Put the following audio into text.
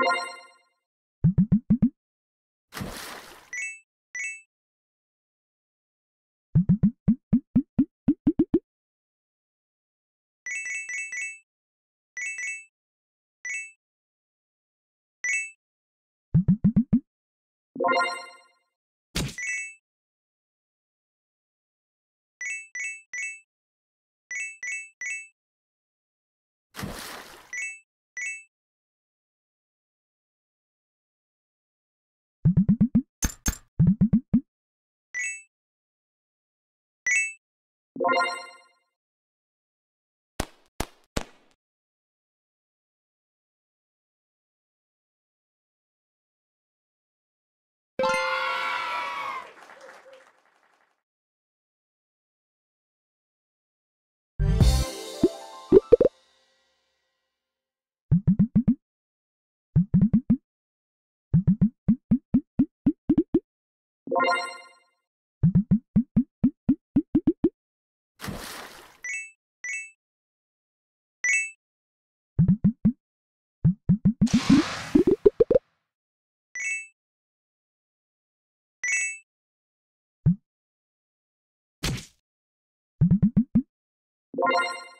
you. you you